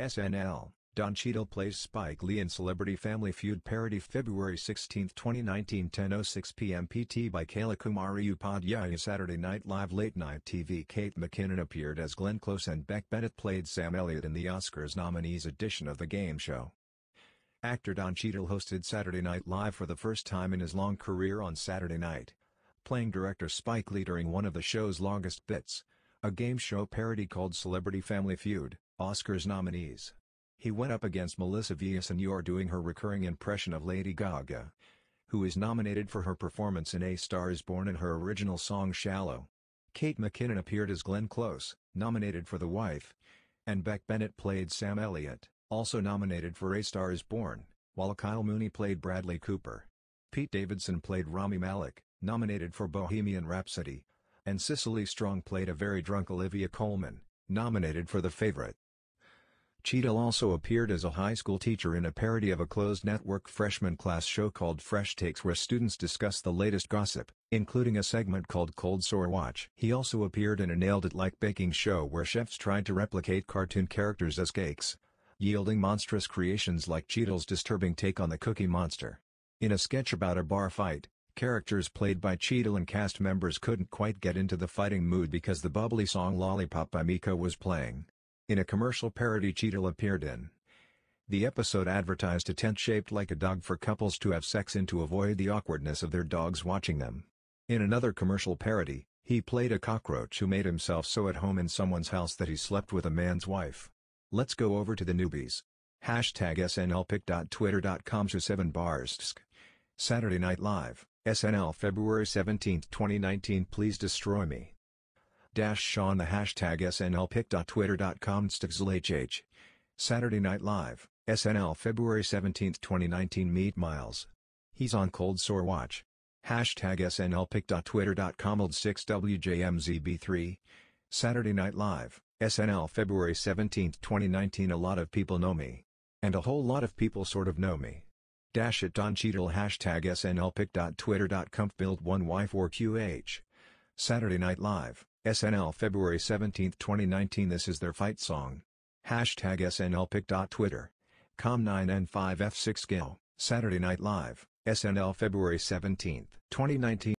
SNL, Don Cheadle plays Spike Lee in Celebrity Family Feud parody February 16, 2019 10.06 p.m. PT by Kayla Kumari Upadhyaya Saturday Night Live Late Night TV Kate McKinnon appeared as Glenn Close and Beck Bennett played Sam Elliott in the Oscars nominees edition of the game show. Actor Don Cheadle hosted Saturday Night Live for the first time in his long career on Saturday night, playing director Spike Lee during one of the show's longest bits, a game show parody called Celebrity Family Feud. Oscars nominees. He went up against Melissa Villaseñor doing her recurring impression of Lady Gaga, who is nominated for her performance in A Star is Born and her original song Shallow. Kate McKinnon appeared as Glenn Close, nominated for The Wife, and Beck Bennett played Sam Elliott, also nominated for A Star is Born, while Kyle Mooney played Bradley Cooper. Pete Davidson played Rami Malek, nominated for Bohemian Rhapsody, and Cecily Strong played a very drunk Olivia Colman, nominated for The Favorite. Cheadle also appeared as a high school teacher in a parody of a closed network freshman class show called Fresh Takes where students discuss the latest gossip, including a segment called Cold Sore Watch. He also appeared in a Nailed It Like Baking show where chefs tried to replicate cartoon characters as cakes, yielding monstrous creations like Cheadle's disturbing take on the Cookie Monster. In a sketch about a bar fight, characters played by Cheadle and cast members couldn't quite get into the fighting mood because the bubbly song Lollipop by Mika was playing. In a commercial parody Cheadle appeared in. The episode advertised a tent shaped like a dog for couples to have sex in to avoid the awkwardness of their dogs watching them. In another commercial parody, he played a cockroach who made himself so at home in someone's house that he slept with a man's wife. Let's go over to the newbies. Hashtag snlpic.twitter.com to 7 barstsk. Saturday Night Live, SNL February 17, 2019 Please destroy me. Dash Sean the hashtag snlpic.twitter.com hh. Saturday Night Live, SNL February 17, 2019 Meet Miles. He's on cold sore watch. Hashtag snlpic.twitter.com old 6WJMZB3. Saturday Night Live, SNL February 17, 2019 A lot of people know me. And a whole lot of people sort of know me. Dash it Don Cheadle hashtag snlpic.twitter.com build one y4qh. Saturday Night Live, SNL February 17, 2019 This is their fight song. Hashtag SNLpic.twitter. Com9N5F6 Gil, Saturday Night Live, SNL February 17, 2019